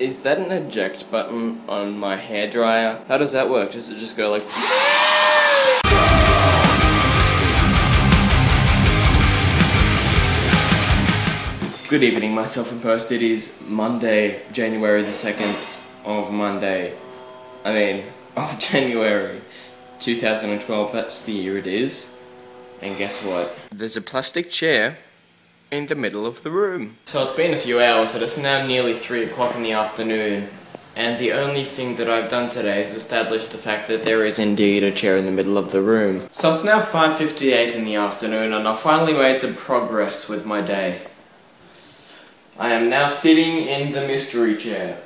Is that an eject button on my hairdryer? How does that work? Does it just go like... Good evening, my self-imposed. It is Monday, January the 2nd of Monday. I mean, of January 2012. That's the year it is. And guess what? There's a plastic chair in the middle of the room. So it's been a few hours and it's now nearly 3 o'clock in the afternoon. And the only thing that I've done today is establish the fact that there is indeed a chair in the middle of the room. So it's now 5.58 in the afternoon and I've finally made some progress with my day. I am now sitting in the mystery chair.